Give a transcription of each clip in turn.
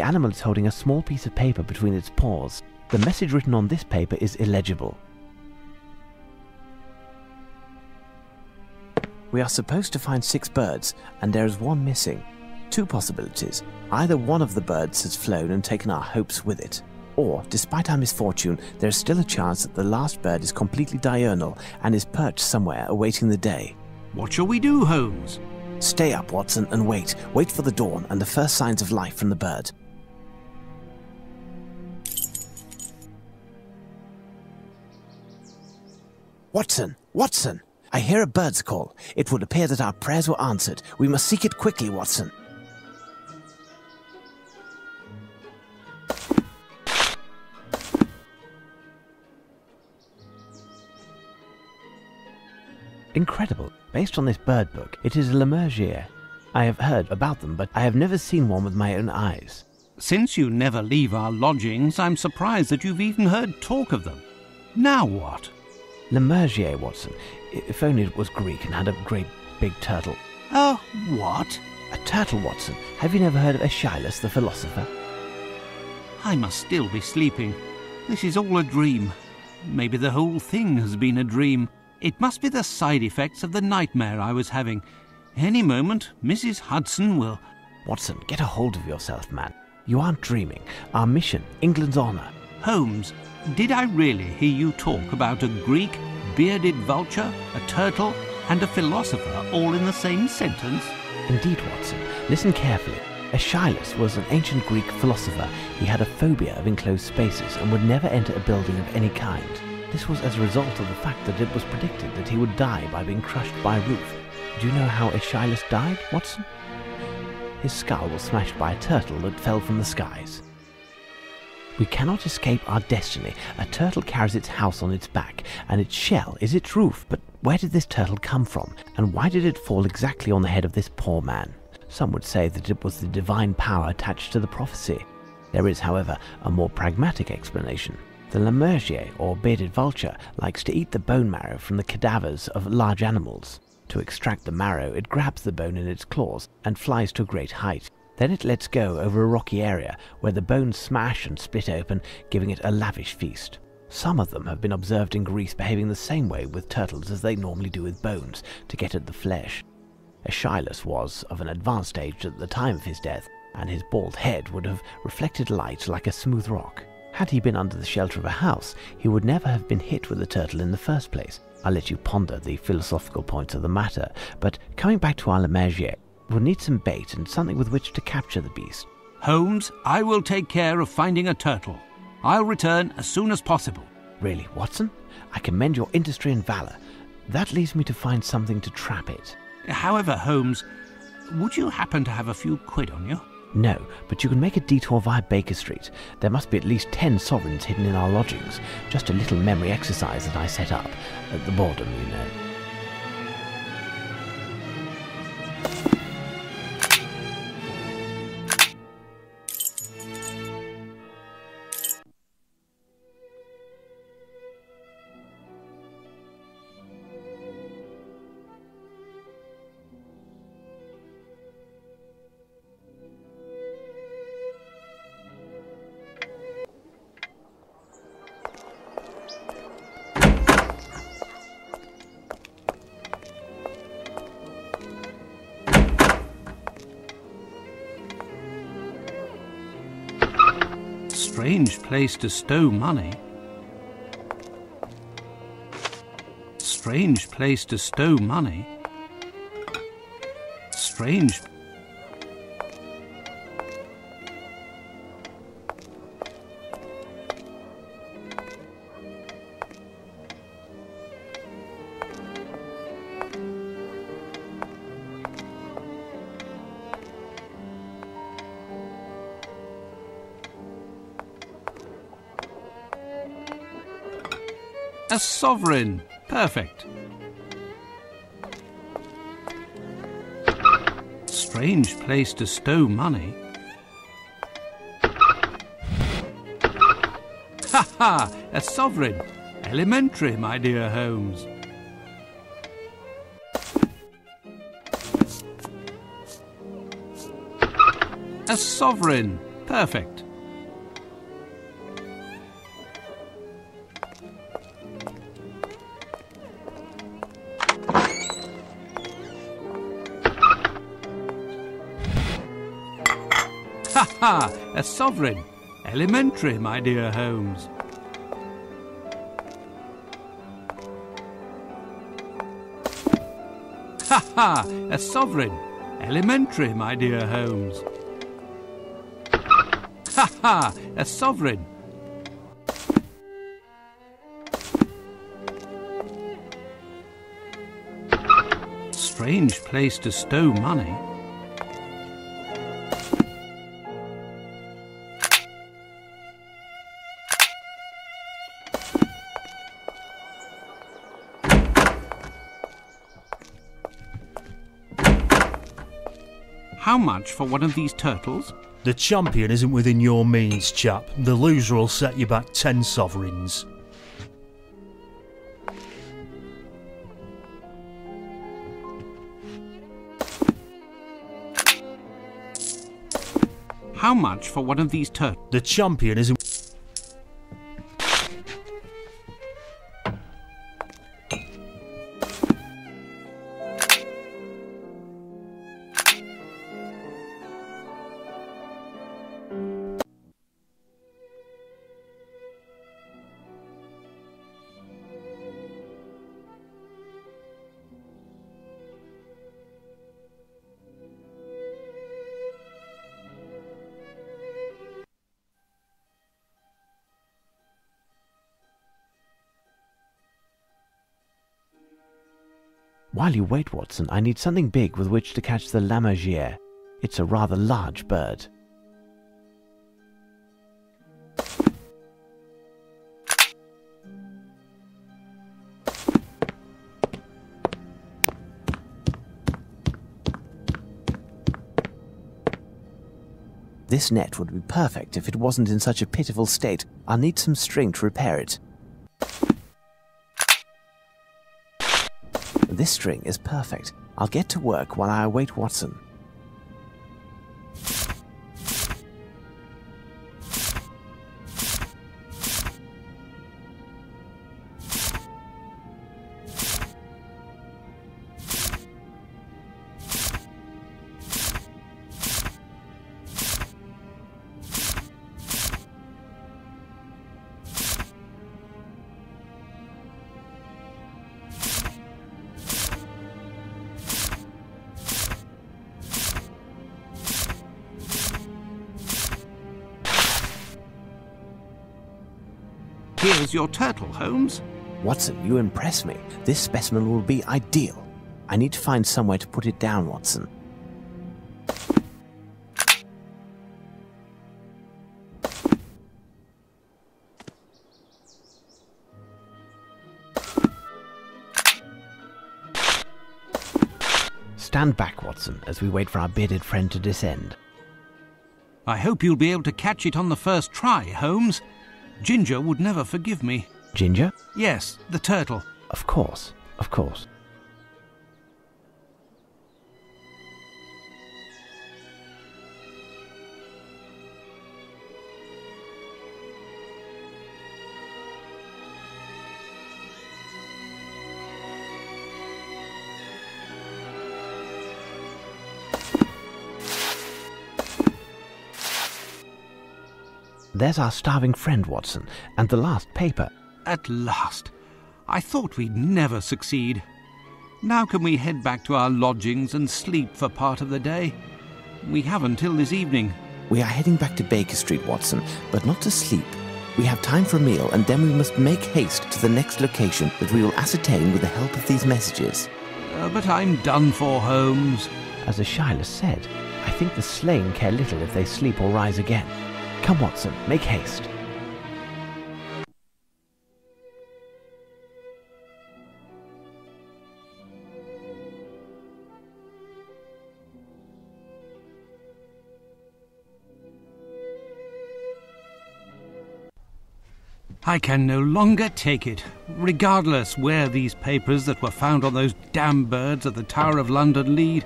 The animal is holding a small piece of paper between its paws. The message written on this paper is illegible. We are supposed to find six birds, and there is one missing. Two possibilities. Either one of the birds has flown and taken our hopes with it, or, despite our misfortune, there is still a chance that the last bird is completely diurnal and is perched somewhere awaiting the day. What shall we do, Holmes? Stay up, Watson, and wait. Wait for the dawn and the first signs of life from the bird. Watson! Watson! I hear a bird's call. It would appear that our prayers were answered. We must seek it quickly, Watson. Incredible. Based on this bird book, it is a Lammergeier. I have heard about them, but I have never seen one with my own eyes. Since you never leave our lodgings, I'm surprised that you've even heard talk of them. Now what? Lammergeier, Watson. If only it was Greek and had a great big turtle. Oh, what? A turtle, Watson. Have you never heard of Aeschylus the philosopher? I must still be sleeping. This is all a dream. Maybe the whole thing has been a dream. It must be the side effects of the nightmare I was having. Any moment, Mrs. Hudson will. Watson, get a hold of yourself, man. You aren't dreaming. Our mission, England's honour. Holmes, did I really hear you talk about a Greek, bearded vulture, a turtle, and a philosopher all in the same sentence? Indeed, Watson. Listen carefully. Aeschylus was an ancient Greek philosopher. He had a phobia of enclosed spaces and would never enter a building of any kind. This was as a result of the fact that it was predicted that he would die by being crushed by a roof. Do you know how Aeschylus died, Watson? His skull was smashed by a turtle that fell from the skies. We cannot escape our destiny. A turtle carries its house on its back, and its shell is its roof. But where did this turtle come from, and why did it fall exactly on the head of this poor man? Some would say that it was the divine power attached to the prophecy. There is, however, a more pragmatic explanation. The Lammergeier, or bearded vulture, likes to eat the bone marrow from the cadavers of large animals. To extract the marrow, it grabs the bone in its claws and flies to a great height. Then it lets go over a rocky area where the bones smash and split open, giving it a lavish feast. Some of them have been observed in Greece behaving the same way with turtles as they normally do with bones, to get at the flesh. Aeschylus was of an advanced age at the time of his death, and his bald head would have reflected light like a smooth rock. Had he been under the shelter of a house, he would never have been hit with a turtle in the first place. I'll let you ponder the philosophical points of the matter, but coming back to our we'll need some bait and something with which to capture the beast. Holmes, I will take care of finding a turtle. I'll return as soon as possible. Really, Watson? I commend your industry and valor. That leaves me to find something to trap it. However, Holmes, would you happen to have a few quid on you? No, but you can make a detour via Baker Street. There must be at least ten sovereigns hidden in our lodgings. Just a little memory exercise that I set up. At the boredom, you know. Strange place to stow money. Strange place to stow money. Strange. Sovereign. Perfect. Strange place to stow money. Ha ha! A sovereign. Elementary, my dear Holmes. A sovereign. Perfect. Ha! A sovereign. Elementary, my dear Holmes. Ha ha! A sovereign. Elementary, my dear Holmes. Ha ha! A sovereign. Strange place to stow money. Much for one of these turtles? The champion isn't within your means, chap. The loser will set you back ten sovereigns. How much for one of these turtles? The champion isn't. While you wait, Watson, I need something big with which to catch the lammergeier. It's a rather large bird. This net would be perfect if it wasn't in such a pitiful state. I'll need some string to repair it. This string is perfect. I'll get to work while I await Watson. Here's your turtle, Holmes. Watson, you impress me. This specimen will be ideal. I need to find somewhere to put it down, Watson. Stand back, Watson, as we wait for our bearded friend to descend. I hope you'll be able to catch it on the first try, Holmes. Ginger would never forgive me. Ginger? Yes, the turtle. Of course, of course. There's our starving friend, Watson, and the last paper. At last. I thought we'd never succeed. Now can we head back to our lodgings and sleep for part of the day? We have until this evening. We are heading back to Baker Street, Watson, but not to sleep. We have time for a meal, and then we must make haste to the next location that we will ascertain with the help of these messages. Uh, but I'm done for, Holmes. As Aeschylus said, I think the slain care little if they sleep or rise again. Come, Watson, make haste. I can no longer take it. Regardless where these papers that were found on those damn birds at the Tower of London lead,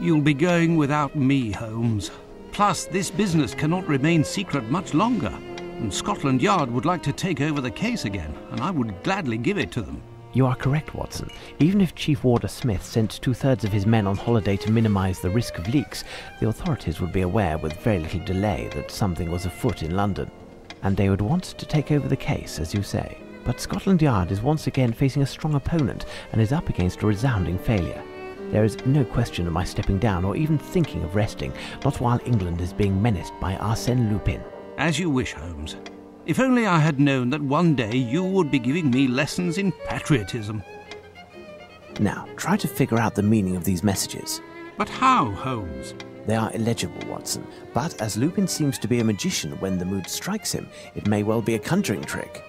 you'll be going without me, Holmes. Plus, this business cannot remain secret much longer, and Scotland Yard would like to take over the case again, and I would gladly give it to them. You are correct, Watson. Even if Chief Warder Smith sent two thirds of his men on holiday to minimize the risk of leaks, the authorities would be aware with very little delay that something was afoot in London. And they would want to take over the case, as you say. But Scotland Yard is once again facing a strong opponent and is up against a resounding failure. There is no question of my stepping down or even thinking of resting, not while England is being menaced by Arsène Lupin. As you wish, Holmes. If only I had known that one day you would be giving me lessons in patriotism. Now, try to figure out the meaning of these messages. But how, Holmes? They are illegible, Watson, but as Lupin seems to be a magician when the mood strikes him, it may well be a conjuring trick.